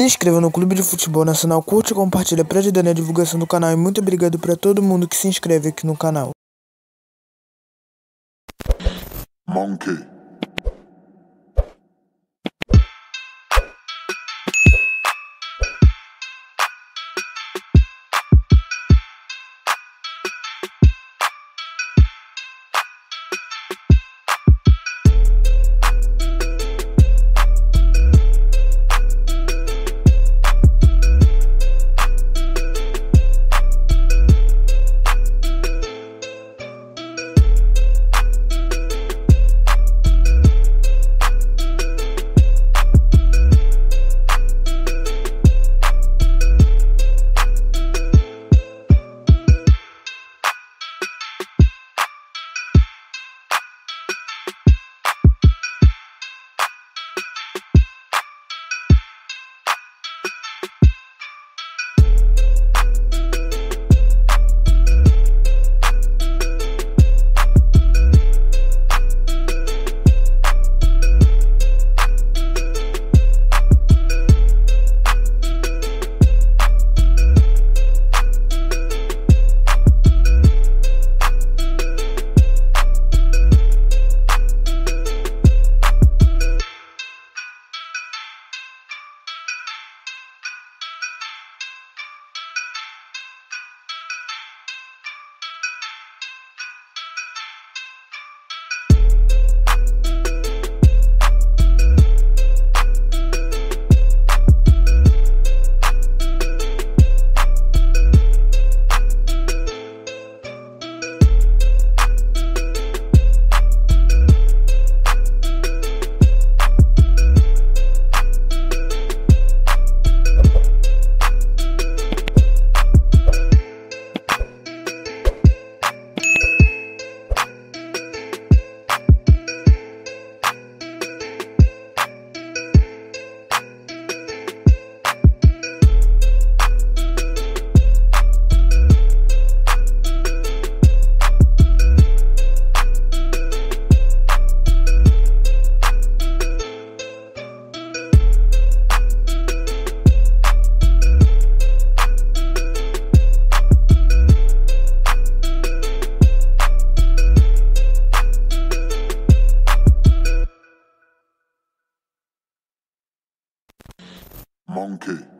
Se inscreva no Clube de Futebol Nacional, curte compartilha para ajudar na divulgação do canal e muito obrigado para todo mundo que se inscreve aqui no canal. Monkey. Monkey.